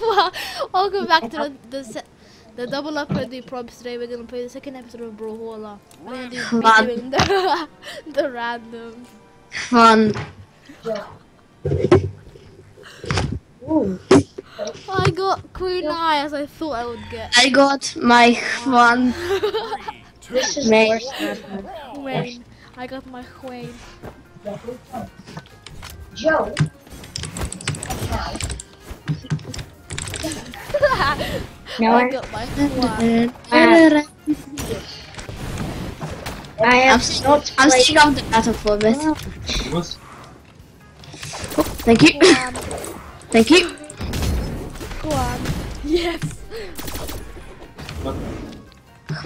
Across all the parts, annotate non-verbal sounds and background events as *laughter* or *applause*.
well, *laughs* welcome back to the the, se- the double up and the props today. We're gonna play the second episode of Brawlhalla. We're gonna do Come be on. doing the *laughs* the random. Fun. Ooh, I got Queen Nai as I thought I would get. I got my fun. this is Mate. the worst map. Queen. I got my Queen. Joe. *laughs* No, oh, I I, got my Queen. I'm I have not I'm still on the battle for. Oh, thank you. *laughs* Thank you. Queen. Yes.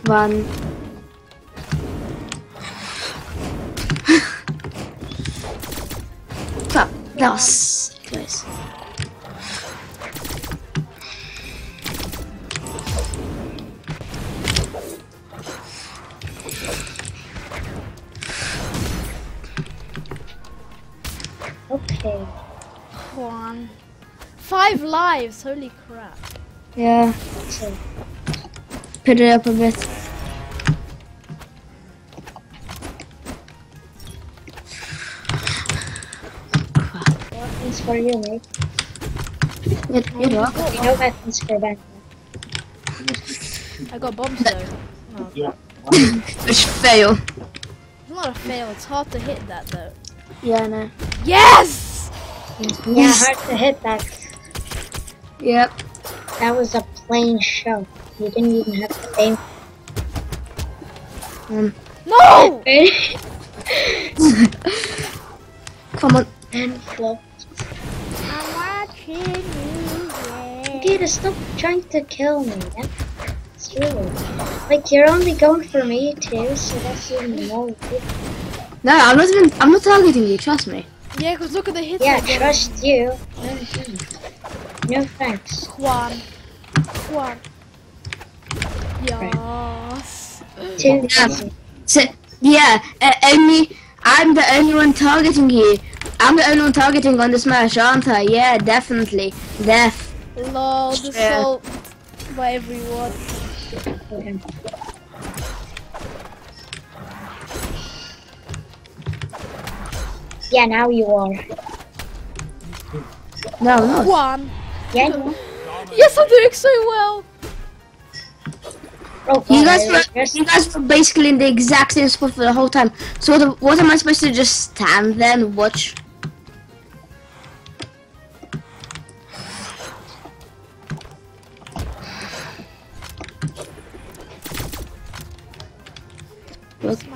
Fun. Crap. That was close. Okay. Queen. Five lives. Holy crap. Yeah. So, Put it up a bit. weapons for you, mate. Good, good work. No weapons for Ben. I got bombs though. Oh. Yeah. *laughs* Which fail. it's not a fail. It's hard to hit that though. Yeah, no. Yes. Yeah, hard to hit that. Yep. That was a plain show. You didn't even have to aim. Um, No. *laughs* come on. and float. I'm watching you. Yeah. Peter, stop trying to kill me. That's really like you're only going for me too, so that's even more. weird. No, I'm not even. I'm not targeting you. Trust me. Yeah, because look at the hits. Yeah, I get. trust you. No, thanks. No thanks. Juan. Juan. Yes. Too Yeah. easy. So yeah, uh, only I'm the only one targeting you. I'm the only one targeting on this match, aren't I? Yeah, definitely. Death. Lol, the Yeah. salt by everyone. Yeah, now you are. No, no. Juan. Yeah, you Yes, I'm doing so well. Oh, You guys were you guys were basically in the exact same spot for the whole time. So what, what am I supposed to just stand there and watch? It's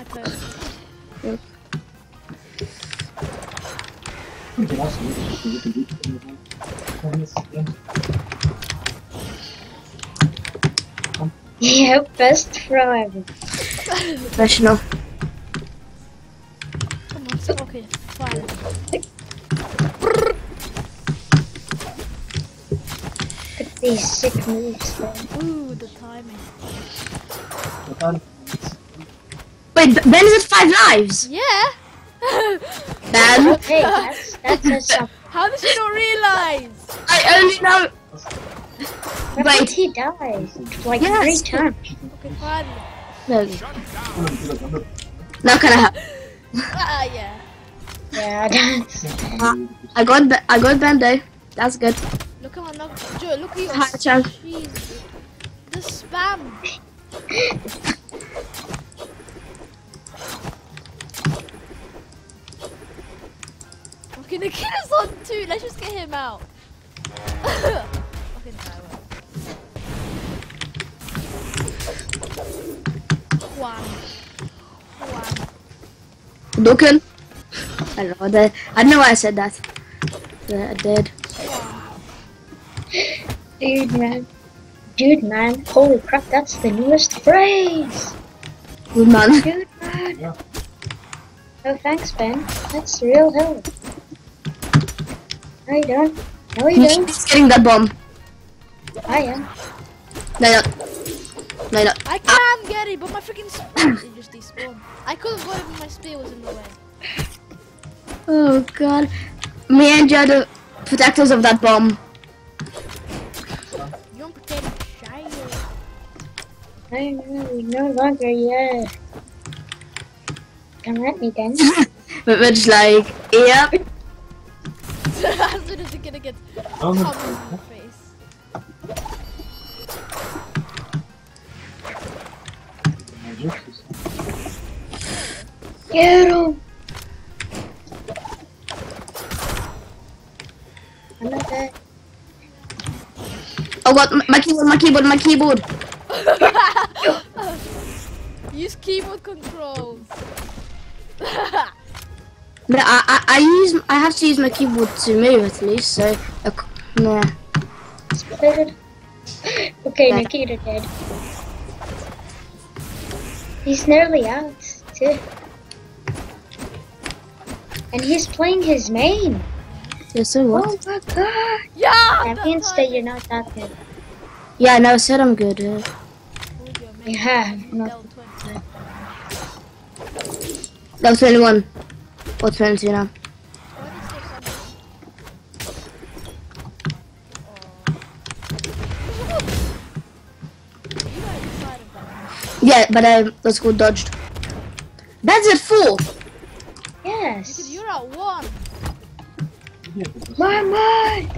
Yeah, best throw ever. Professional. Come on, so, okay, fine. Look at these sick moves. though. Ooh, the timing. Wait, B- Ben is at five lives. Yeah. *laughs* Ben, Okay, that's that's a *laughs* some. How did you not realize? I only know. Wait, Wait. he dies like Yes. three times. Okay, fine. No. Now can I have? Ah, yeah. Yeah, that's. I got Be- I got Ben though. That's good. Look at my knock. Joe, look at your. Hi, Chunk. Jeez. The spam. *laughs* Okay, the kid is on too. Let's just get him out. okay, no, I won't. Juan. Juan. Duken. I don't know. That, I don't know why I said that. Yeah, I did. Dude, man. Dude, man. Holy crap, that's the newest phrase. Good man. Dude, man. Oh, thanks, Ben. That's real help. No, you don't. No, you don't. He's getting that bomb. I am. No, no. No, no. I can get it, but my freaking spear *coughs* just despawned. I could have got it, but my spear was in the way. Oh god. Me and Joe are the protectors of that bomb. Young potato shire. I know, no longer, yeah. Come at me then. But *laughs* we're just like, yep. As soon as the kid gets pummeled in the face. Get him! I'm not dead. Oh god, my keyboard, my keyboard, my keyboard. Use keyboard controls. *laughs* No, I, I, I use, I have to use my keyboard to move at least, so, uh, yeah. Okay, Dead. Nikita dead. He's nearly out, too. And he's playing his main. Yeah, so Oh my god! yeah. That means that you're not that good. Yeah, I know, I said I'm good. Uh, You have not. that was 21. Or 22 now. Yeah, but um, let's go dodged. That's at four. Yes! You're at one. Mama! *laughs*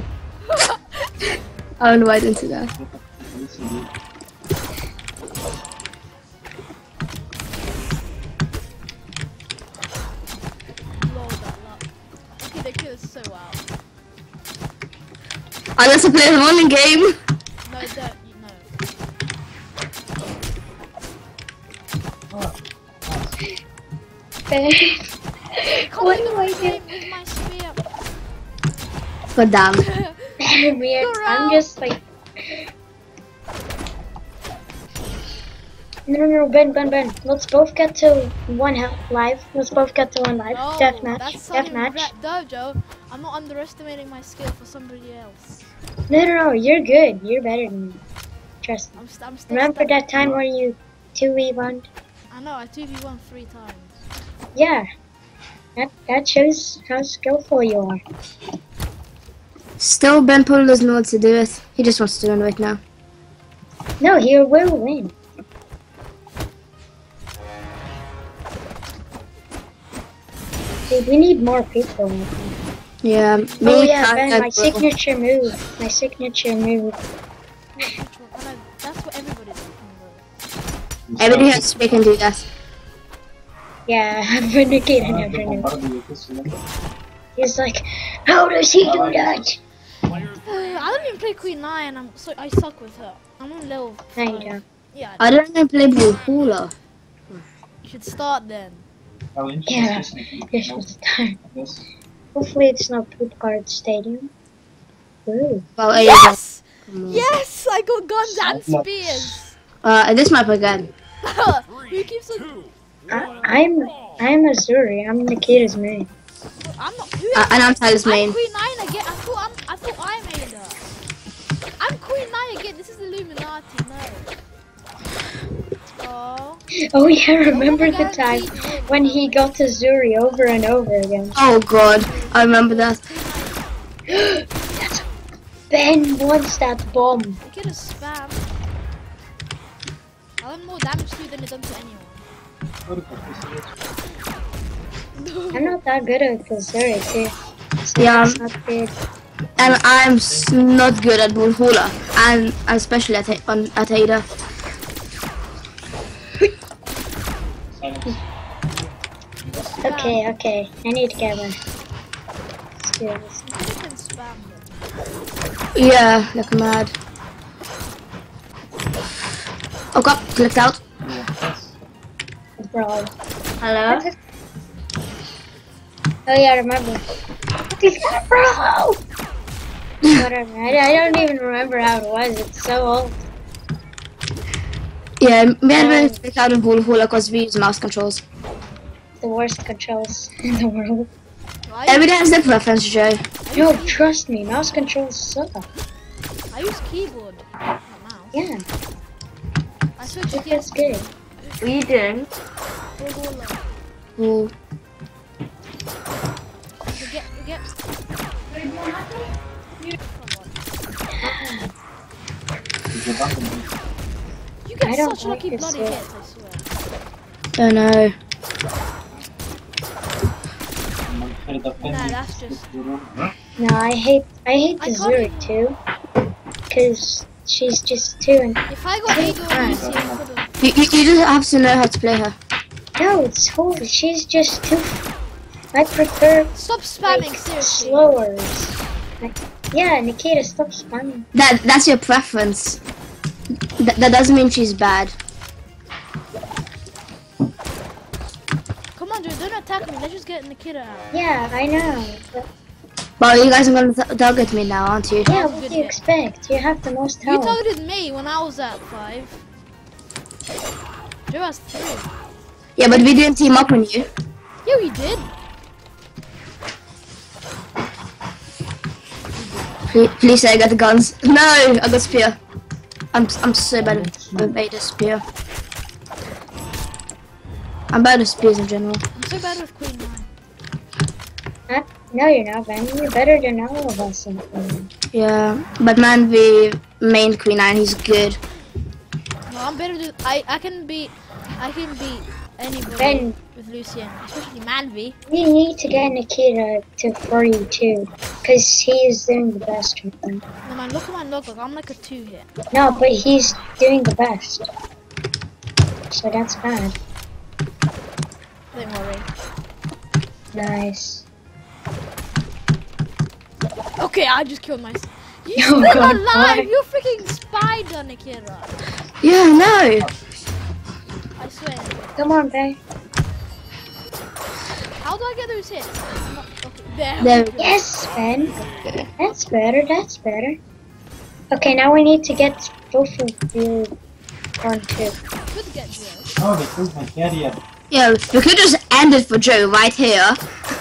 I don't know why I didn't see that. Unless I play the morning game. No, don't. You know. Ben. Come What do I the do? game with my spear. God damn. Weird. I'm just like. No, no, no, Ben, Ben, Ben. Let's both get to one health live. Let's both get to one live. No, Death match. that's Death something match. Red Dojo. I'm not underestimating my skill for somebody else. No, no, no. You're good. You're better than me. Trust me. I'm, st- I'm still Remember stuck. that time where you two v one? I know, I 2v1 three times. Yeah. That that shows how skillful you are. Still, Ben Paul doesn't know what to do with. He just wants to win right now. No, he will win. Dude, we need more people. Yeah, me, Oh yeah, Ben, my Bro. signature move. My signature move. Which one? No, that's what everybody's looking for. Everybody has to can do that. Yeah, but Nikita never knew. He's like, how does he do that? Uh, I don't even play Queen Nine. I'm so I suck with her. I'm on level. No, you five. Yeah, I don't even play Brawlhalla. you should start then. Yeah, This should start. Hopefully it's not Poop Card Stadium. Ooh. Well, uh, Yes! come. Yes! I got guns and spears. Uh, this map again. Who keeps on? I, I'm I'm Asuri. I'm Nikita's main. I'm not. Who Uh, and I'm Tyler's I'm main. Queen Nine again. I thought I'm. I thought I made her. I'm Queen Nine again. This is Illuminati. No. Oh. Oh yeah, *laughs* remember oh the time when he got Asuri over and over again. Oh god, I remember that. *gasps* Ben wants that bomb. I get a spam. I done more damage to you than it done to anyone. *laughs* I'm not that good at Asuri too. It's Yeah. not, it's not good. And I'm s- not good at Brawlhalla, and especially at on um, at Ada. Okay, okay. I need to get one. Let's do this. You can spam them. Yeah, like mad. Oh god, clicked out. Brawl. Hello. Oh yeah, I remember. He's got! *laughs* Whatever. I, I don't even remember how it was. It's so old. Yeah, um, me and Ben clicked out in Brawlhalla because we use mouse controls. The worst controls in the world. I Everybody has their preference, Joe. No, trust me, mouse controls suck. I use keyboard, not mouse. Yeah, I switched but gears good. We didn't. for Warlock. Cool. You get, you get. Come on. You get I don't such lucky like this bloody yet. hits, I swear. Oh no. Nah, that's just. No, I hate I hate the can't Zurich too. Cause she's just too and If I got Eagle. I. You, you, you just have to know how to play her. no, it's horrible. She's just too. I prefer Stop spamming, like, seriously. slower. Like, yeah, Nikita, stop spamming. That that's your preference. Th- that doesn't mean she's bad. Come on, dude, don't attack me. Let's just get Nikita out. Yeah, I know. But Well, you guys are gonna th- target me now, aren't you? yeah, what do you expect? You have the most You health. targeted me when I was at five. Joe has three. Yeah, but we didn't team up on you. Yeah, we did. Please, please say I got the guns. No, I got spear. I'm I'm so bad with beta spear. I'm bad at spears in general. I'm so bad with Queen 9. Huh? No, you're not, Ben. You're better than all of us. in Queen. Yeah, but man, the main queen nine, he's good. No, I'm better than. I, I can beat. I can beat anybody Ben. With Lucien, especially Manvi. We need to get Nikita to 42, because he is doing the best with them. No man, look at my logbook. I'm like a two here. No, but he's doing the best. So that's bad. Don't worry. Nice. Okay, I just killed myself. You *laughs* Oh, still God, alive? why? You freaking spider, Nikita. Yeah, no. I swear. Come on, Ben. How do I get those hits? Not- okay, There. There. Yes, Ben. That's better, that's better. Okay, now we need to get both of you on two. Could get Joe. Oh, they took my carrier. Yeah, we could just end it for Joe right here.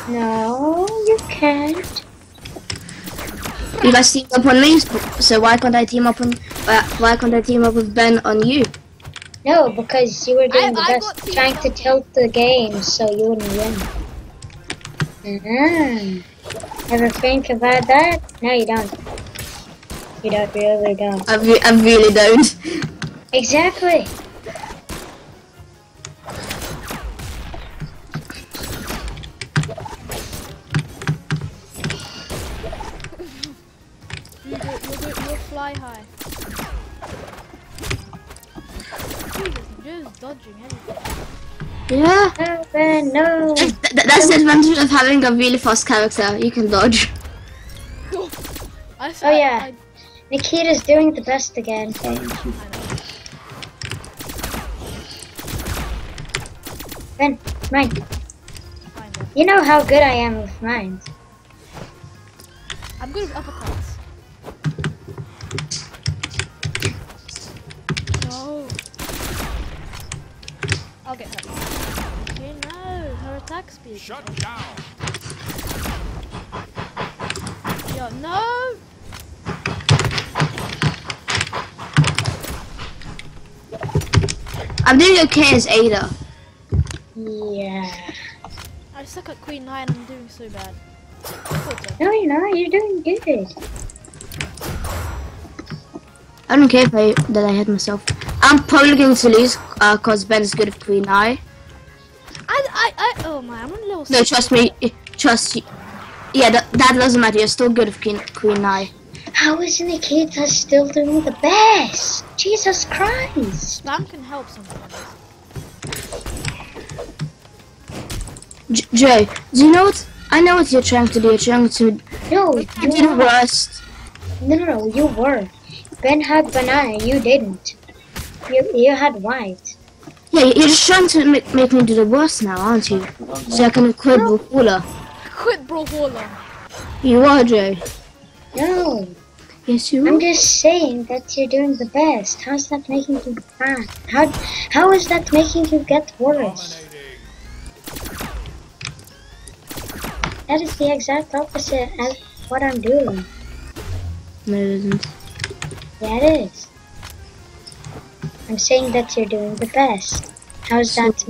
No, you can't. You guys teamed up on me, so why can't I team up on? Uh, why can't I team up with Ben on you? No, because you were doing the I best, trying to tilt the game so you wouldn't win. Uh-huh. Ever think about that? No, you don't. You don't really don't. I, re- I really don't. Exactly. You do, you do, you'll fly high. Jesus, Joe's dodging everything. Yeah. No, no. Th- th- that's the advantage of having a really fast character. You can dodge. I, Oh, yeah. I, Nikita's doing the best again. Ben, mine. You know how good I am with mines. I'm good with uppercuts. No. I'll get her attack speed. Shut down. Yo, no. I'm doing okay as Ada. Yeah. I suck at Queen 9, I'm doing so bad. No you're not, you're doing good. I don't care if I, that I hit myself. I'm probably going to lose, uh, cause Ben's good at Queen 9. I, I, oh my, I'm on level No, 6. trust me. Trust you. Yeah, that, that doesn't matter. You're still good at Queen Queen Nai. How is Nikita still doing the best? Jesus Christ. Spam can help sometimes. J- Joe, do you know what? I know what you're trying to do. You're trying to No, do you the were. worst. No, no, no, you were. Ben had banana, you didn't. You, you had white. Yeah, you're just trying to make, make me do the worst now, aren't you? So I can quit Brawler. Quit Brawler. You are, Joe. No, Yes, you I'm just saying that you're doing the best. How's that making you bad? How, how is that making you get worse? That is the exact opposite of what I'm doing. No, it isn't. Yeah, it is. I'm saying that you're doing the best. How's that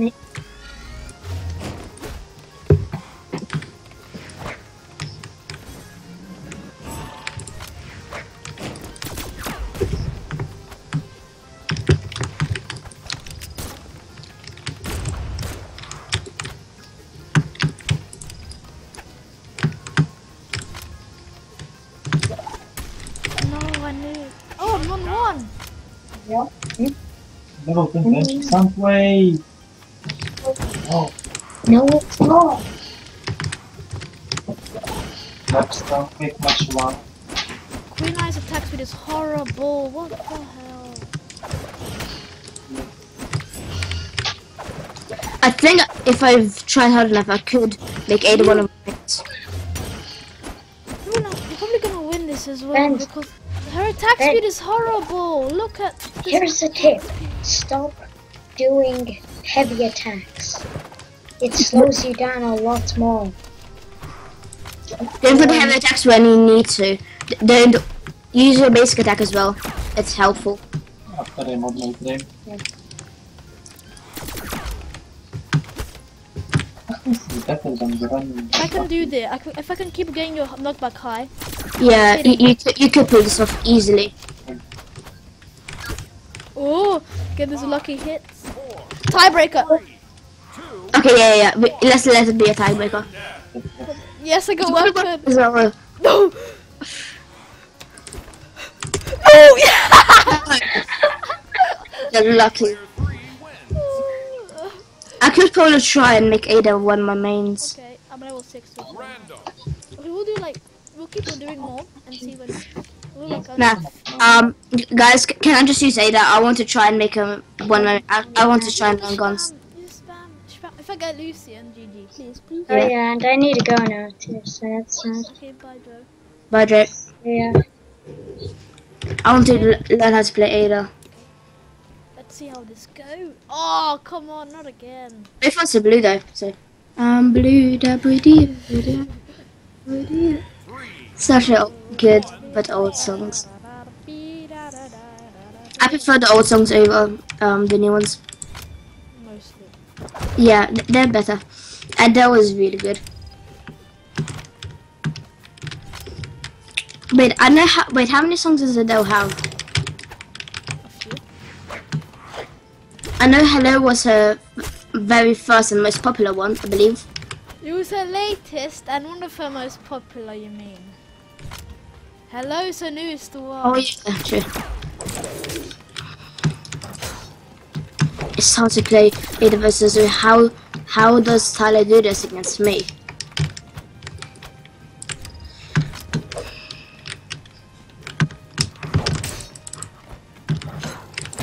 Middleton bench mm. someplace. Oh, No, it's not. let's don't make much one. Queen Nai's attack speed is horrible. What the hell? I think if I've tried hard enough, I could make Ada one of my mates. You're, gonna, you're probably gonna win this as well Ben. because her attack Ben. speed is horrible. Look at. this- Here's the tip. Stop doing heavy attacks. It slows you down a lot more. Go for the heavy attacks when you need to. Don't use your basic attack as well. It's helpful. I mod my frame. Yeah. *laughs* This is better than the running. If I can do this, I can, if I can keep getting your knockback high. Yeah, you, you, could- you could pull this off easily. Oh, get those lucky hits. Tiebreaker. Okay, yeah, yeah. Wait, let's let it be a tiebreaker. Yes, I got uh, No. No. Yeah. *laughs* You're lucky. I could probably try and make Ada one of my mains. Okay, I'm level six. Okay, we'll do like we'll keep on doing more and see when. We'll like, Nah, um, guys, can I just use Ada? I want to try and make a one. of- I, I want to try and learn guns. Spam, you spam, spam. If I get Lucy and GG, please, please. Oh Yeah. yeah, and I need to go now too, so that's sad. Okay, bye, Joe. Budget. Yeah. I want to learn how to play Ada. Let's see how this goes. Oh, come on, not again. If it's a blue though, so. Um, blue, da, blue, dee, blue, da, blue, dee. Such a good but old songs. I prefer the old songs over um the new ones. Mostly. Yeah, they're better. And that was really good. Wait, I know how. Wait, how many songs does Adele have? A few. I know Hello was her very first and most popular one, I believe. It was her latest and one of her most popular, you mean? Hello's her newest one. Oh yeah, true. It's hard to play Ada versus Zoe. How how does Tyler do this against me?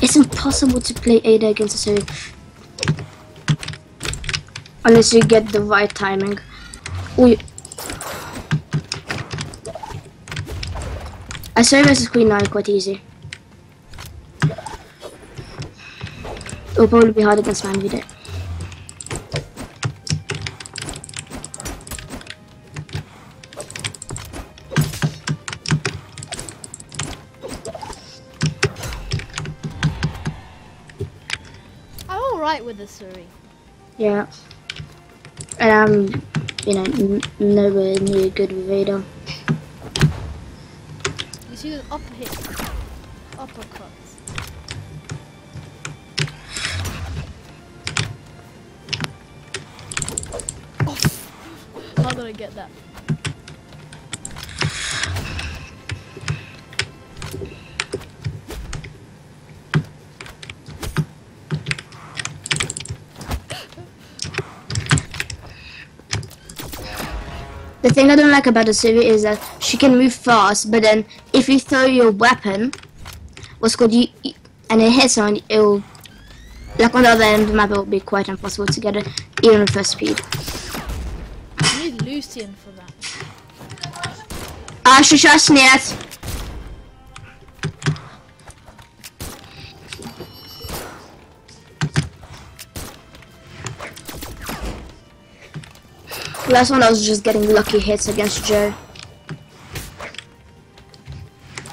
It's impossible to play Ada against Zoe. Unless you get the right timing. I saw versus Queen 9 quite easy. It'll probably be hard against Man Vida. I'm alright with the Suri. Yeah. And I'm, you know, n- nowhere near good with Ada. You see the upper hit, uppercuts. I get that? The thing I don't like about the Suri is that she can move fast, but then if you throw your weapon, what's called you, you- and it hits someone, it'll, like on the other end of the map, it will be quite impossible to get it, even with her speed. You need Lucian for that. Ah, she just нет. Last one I was just getting lucky hits against Joe.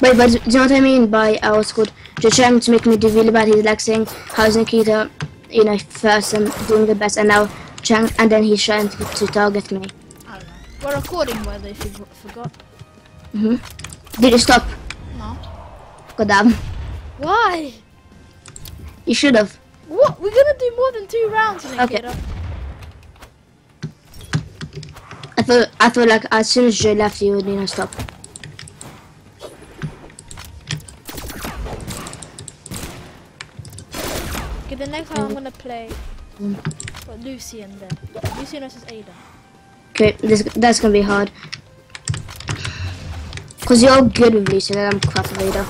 Wait, but do you know what I mean by I was good? Just trying to make me do really bad. He's like saying, how's Nikita, you know, first and doing the best, and now trying, and then he's trying to, to target me. We're recording, by the way, if you forgot. Mm hmm Did you stop? No. God damn. Why? You should have. What? We're gonna do more than two rounds and okay. I thought. I thought like as soon as you left, you didn't stop. Okay, the next time I'm gonna play mm. and then. Lucy versus Ada. Okay, this that's gonna be hard. Cause you're good with Lucien and I'm crap Ada.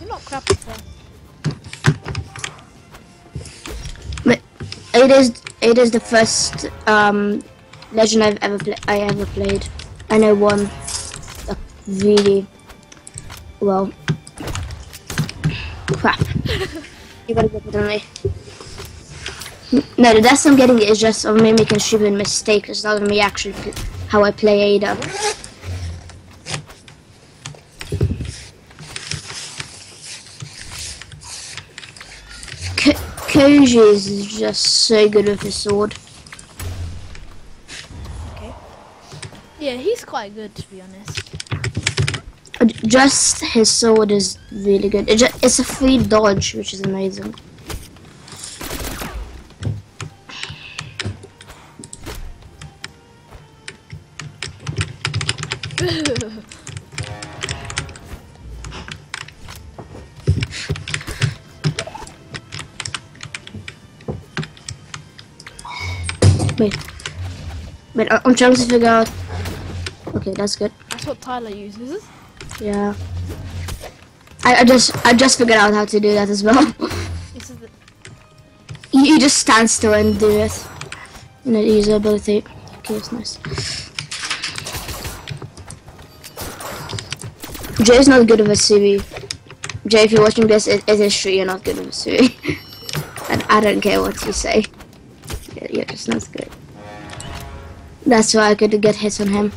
You're not crap at her. Ada's Ada's the first um legend I've ever I ever played. I know one like, really well. Crap. *laughs* you gotta get better than me. No, the best I'm getting is just of me making stupid mistakes. It's not of me actually how I play Ada. K- Koji is just so good with his sword. Okay. Yeah, he's quite good to be honest. Just his sword is really good. It's a free dodge, which is amazing. I- I'm trying to figure out. Okay, that's good. That's what Tyler uses. Yeah. I, I just I just figured out how to do that as well. *laughs* This is the *laughs* you, you just stand still and do it. And then use the ability. Okay, it's nice. Jay's not good with a Sui. Jay, if you're watching this, it, it is true you're not good with a Sui. *laughs* and I don't care what you say. You're- You're just not good. That's why I could get hits on him.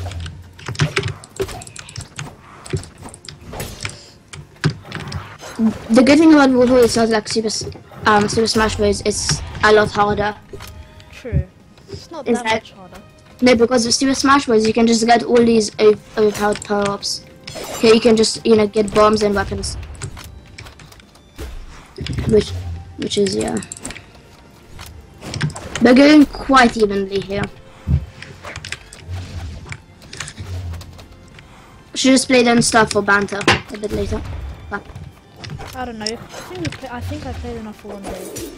The good thing about Woohoo is not like Super, um, Super Smash Bros. It's a lot harder. true. It's not that, that- much harder. No, because with Super Smash Bros. you can just get all these overpowered power-ups. Okay, you can just, you know, get bombs and weapons. Which, which is, yeah. They're going quite evenly here. Should just play them stuff for banter a bit later. I don't know. I think play, I think I played enough for one day.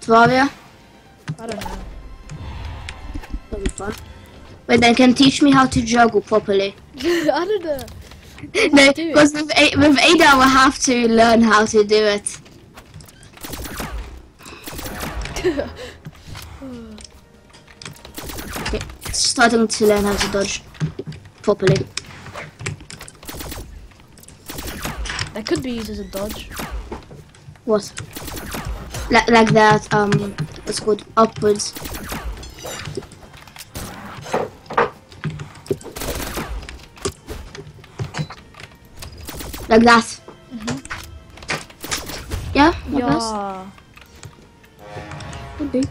Flavia? I don't know. That'll be fun. Wait, then can teach me how to juggle properly. *laughs* *laughs* I don't know. No, because with, A- with Ada I will have to learn how to do it. *laughs* starting to learn how to dodge properly. That could be used as a dodge. What? Like, like that, um, what's called upwards. Like that. Yeah, like that. Yeah. Could be.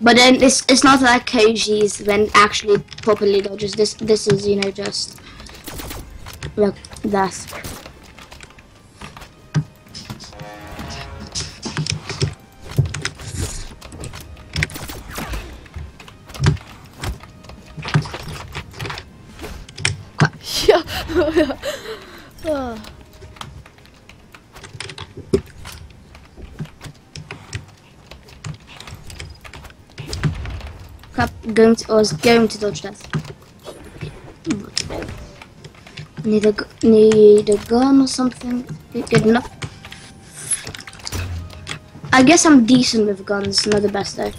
But then it's it's not like Koji's when actually properly dodges. This this is you know just like that. Going to, I was going to dodge that. Need a need a gun or something. Good enough. I guess I'm decent with guns, not the best though.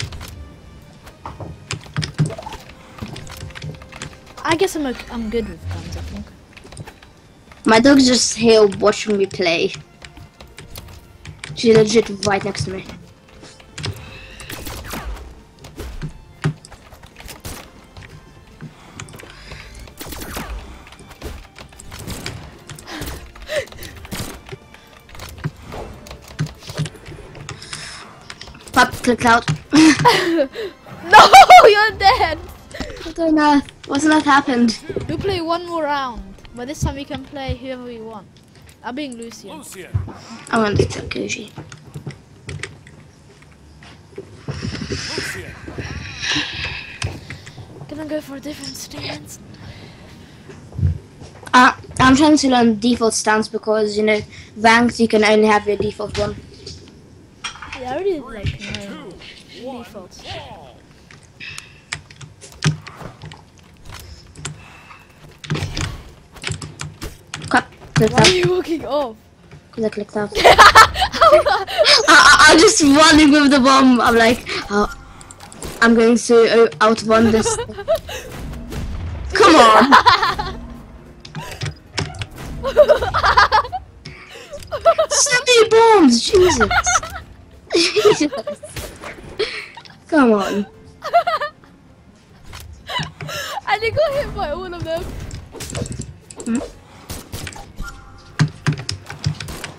I guess I'm okay, I'm good with guns. I think. My dog's just here watching me play. She's legit right next to me. Pop, click out. *laughs* *laughs* No, you're dead. What on earth? What's that happened? We'll play one more round, but this time we can play whoever we want. I'm being Lucien. Lucien, I want to tell Koji. Lucien, Gonna go for a different stance. Uh, I'm trying to learn default stance because you know ranks you can only have your default one. Yeah, I already like know defaults. Crap, clicked Why are you walking off? Cause *laughs* I clicked out. I, I, I'm just running with the bomb. I'm like, oh, I'm going to uh, outrun this. *laughs* Come on. *laughs* So many bombs, Jesus. Jesus. Come on. *laughs* and you got hit by all of them. Hmm?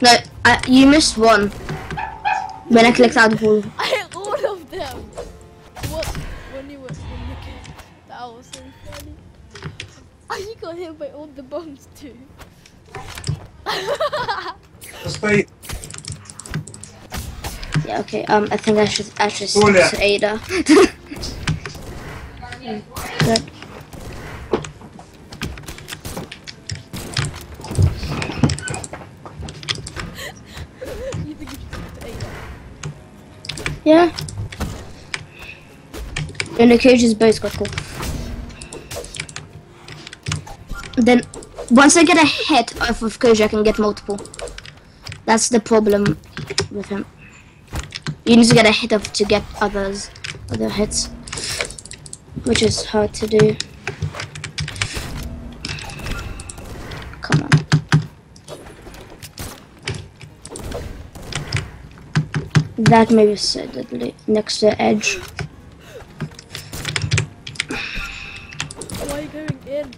No, I, uh, you missed one. When I clicked out of all. I hit all of them. What? When you were in the game. That was so funny. Oh, you got hit by all the bombs too. Stay. Yeah, okay. Um, I think I should I should stick to Ada. Good. you think you should take it? Yeah. And the both got cool. Then once I get a hit off of Koji, I can get multiple. That's the problem with him. You need to get a hit of to get others other hits. Which is hard to do. Come on. That maybe so deadly next to the edge. Why are you going in?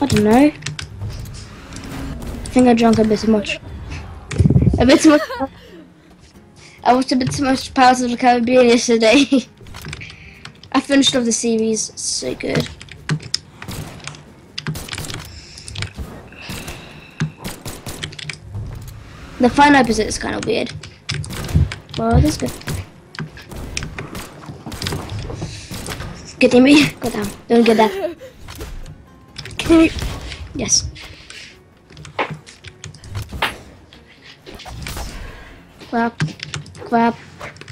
I don't know. I think I drank a bit too much. A bit too much. I watched a bit too much Pirates of the Caribbean yesterday. I finished off the series. It's so good. The final episode is kind of weird. Well, that's good. Get in me. Go down. Don't get that. Get in me. Yes. Clap.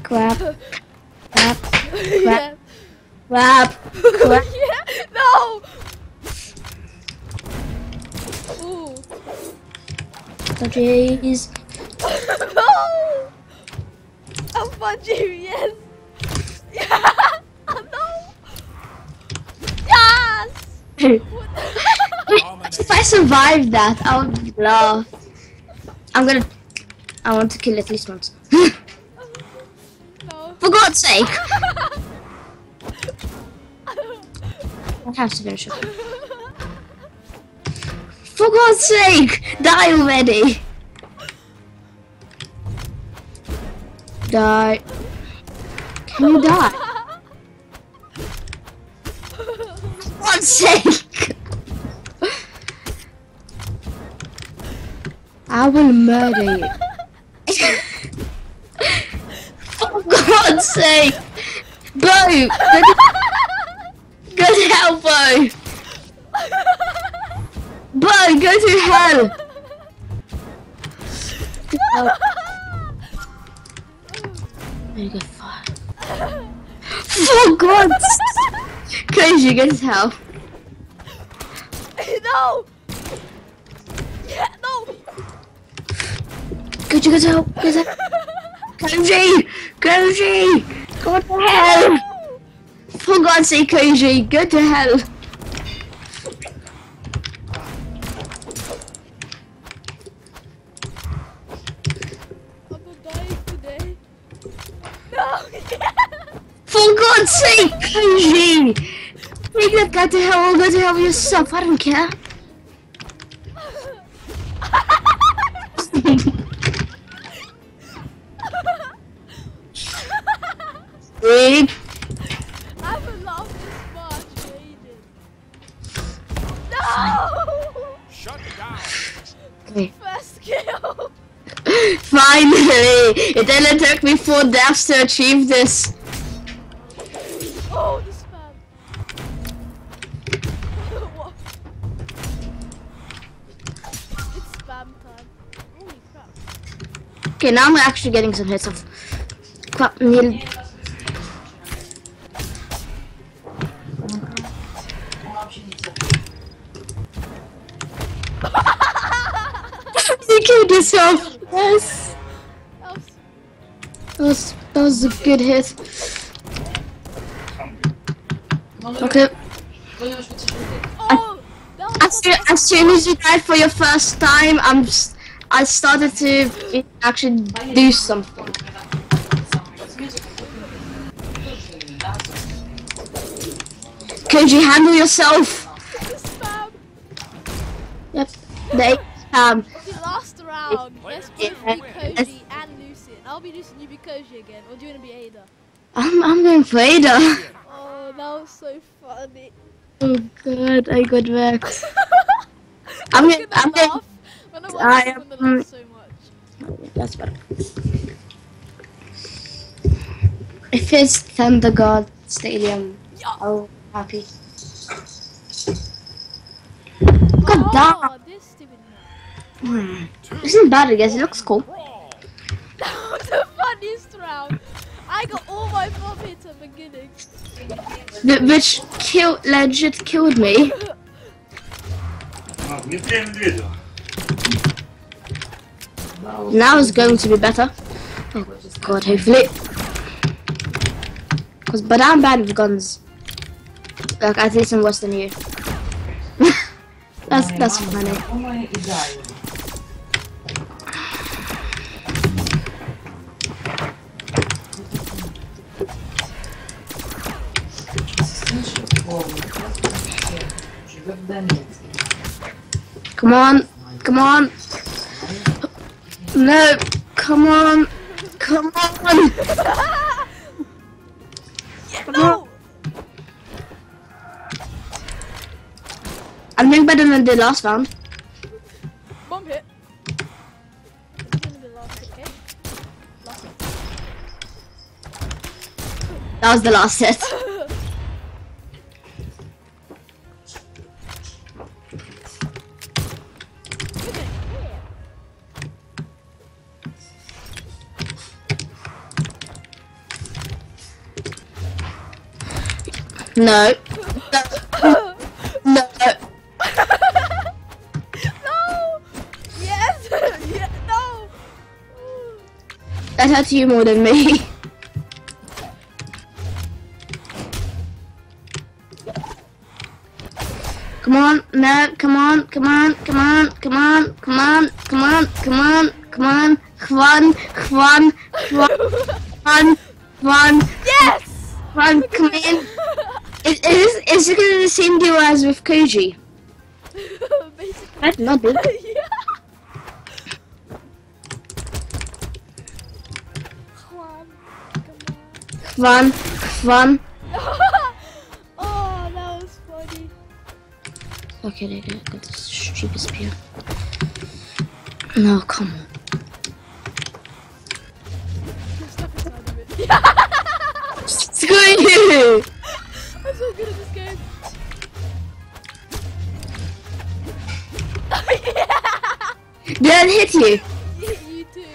Clap. Clap. *laughs* Clap. Clap. Clap. *laughs* yeah. No. Ooh. Oh, *laughs* jeez. no. I'm fudging. Yes. Yeah. Oh, no. Yes. If I survived that, I would laugh. I'm gonna. I want to kill at least once. For God's sake! *laughs* I have to finish it. For God's sake! Die already! Die. Can you die? For God's sake! *laughs* I will murder you. For God's sake! Bo! Go to, go to hell, Bo! Bo, go to hell! Oh. There you go, far. For God's Crazy, go to hell. no. Yeah. No. Go to hell, go to hell. Koji! Koji! Go to hell! For God's sake, Koji, go to hell! No. For God's sake, Koji! Take that guy to hell go to hell yourself, I don't care. four deaths to achieve this. Oh, spam. it's spam time. Okay, now I'm actually getting some hits off. Crap. Was a good hit. Okay. Oh, As soon, as soon as you died for your first time, I'm I started to actually do something. Could you handle yourself? Yep. They um The last round. Let's Yeah. I'll be be Koji again. Or do you want to be Ada? I'm I'm going for Ada. Oh, that was so funny. Oh god, I got vexed. *laughs* I'm gonna I'm gonna. I am- laugh so much. that's better. If it's Thundergard Stadium, Yeah. I'll be happy. God damn. Oh, this stupid. Hmm. Isn't bad, I guess. It looks cool. The funniest round. I got all my bomb hits at the beginning. The which killed, legit killed me. Now is going to be better. Oh god, hopefully. Cause, but I'm bad with guns. Like, at least I'm worse than you. that's, that's funny. Come on. Come on. No. Come on. Come on. yeah, *laughs* Come no. On. I'm doing better than I did last round. Bomb hit. That was the last hit. *laughs* No. *laughs* No. no! no. Yes! yeah, no! That hurt you more than me. Come on, no, come on, come on, come on, come on, come on, come on, come on, come on, Juan, Juan, Juan, Juan, Juan, Yes! Juan, come in. Is, is, is it gonna be the same deal as with Koji? *laughs* Basically. I not do. *laughs* yeah. Juan, come Juan, Juan. *laughs* on. oh, that was funny. Okay, I got, got this stupid spear. No, come on. You're stuck inside of it. Screw you! *laughs* Did hit you? you too.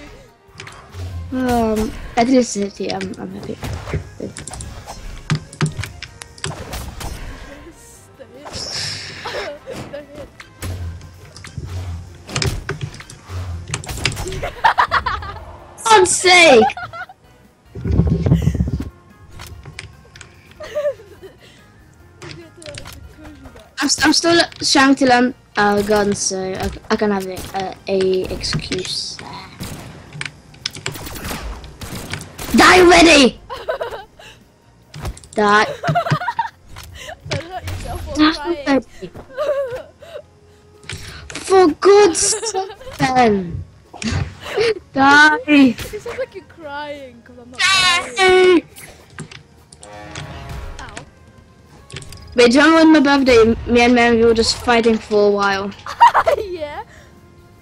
Um, I didn't hit you. I'm, I'm happy. God's sake! I'm, I'm still shouting till Oh gun, so I, I can have it, uh, a excuse. Die already! *laughs* Die. *laughs* For good stuff, Ben. *laughs* Die. It sounds like you're crying because I'm not crying. You remember on my birthday, me and Mary we were just fighting for a while? *laughs* yeah.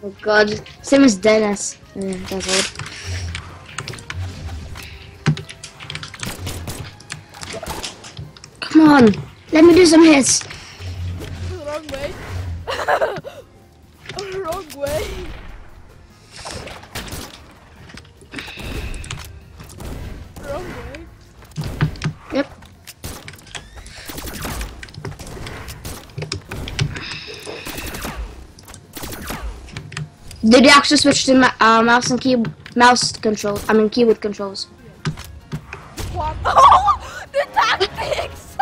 Oh god. Same as Dennis. Yeah, that's old. Come on. Let me do some hits. Did you actually switch to ma- uh, mouse and key mouse control? I mean keyboard controls. Oh, *laughs* the tactics!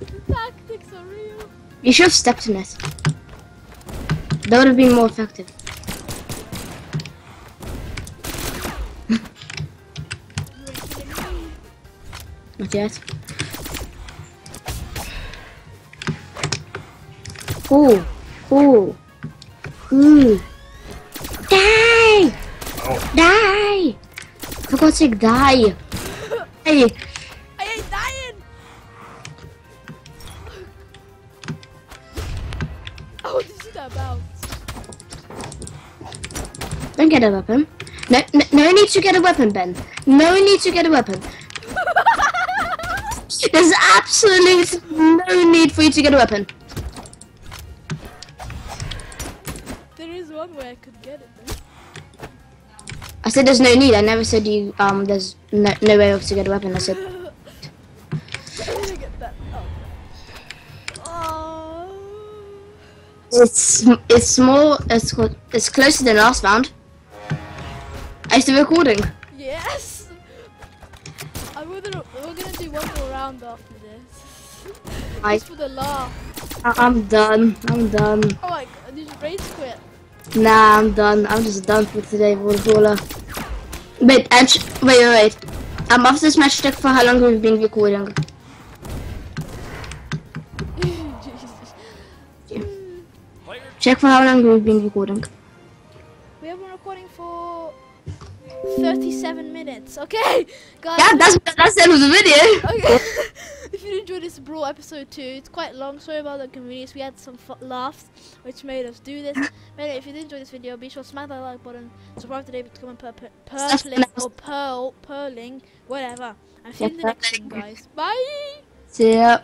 the *laughs* tactics are real. You should have stepped in it. That would have been more effective. *laughs* Not yet. Ooh. Ooh. Sake, die! Hey! I ain't dying! Oh, see that bounce? Don't get a weapon. No, no, no need to get a weapon, Ben. No need to get a weapon. *laughs* There's absolute no need for you to get a weapon. There is one way I could get it though. I said there's no need. I never said you um there's no, no way to get a weapon. I said I didn't get that. It's it's more it's it's closer than last round. Are you recording? Yes! Gonna, we're gonna do one more round after this. I Just for the laugh. I'm done. I'm done. Oh my god, did you rage quit? Nah, I'm done. I'm just done for today, Waterfalla. Wait, wait, wait, wait. Um, after this match, check for how long we've been recording. Jesus. Check for how long we've been recording. We have been recording for 37 minutes. Okay, *laughs* guys. Yeah, that's that's the end of the video. Okay. *laughs* if you enjoyed this Brawl episode 2, it's quite long. Sorry about the inconvenience. We had some laughs, which made us do this. But anyway, if you did enjoy this video, be sure to smack that like button. Subscribe today to become a pur- pur- purpling or pearl, pearling, whatever. And see you in the next one, guys. Bye. See ya.